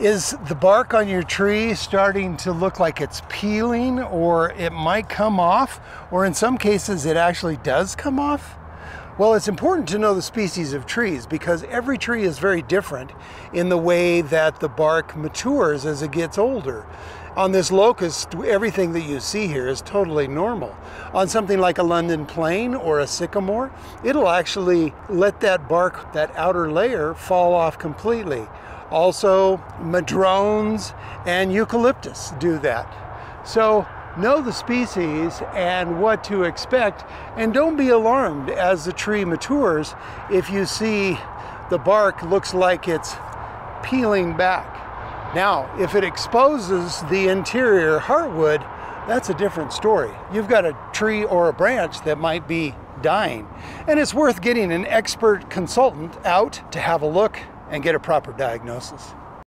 Is the bark on your tree starting to look like it's peeling or it might come off? Or in some cases, it actually does come off? Well, it's important to know the species of trees because every tree is very different in the way that the bark matures as it gets older. On this locust, everything that you see here is totally normal. On something like a London plane or a sycamore, it'll actually let that bark, that outer layer, fall off completely. Also, madrones and eucalyptus do that. So know the species and what to expect, and don't be alarmed as the tree matures if you see the bark looks like it's peeling back. Now, if it exposes the interior heartwood, that's a different story. You've got a tree or a branch that might be dying, and it's worth getting an expert consultant out to have a look and get a proper diagnosis.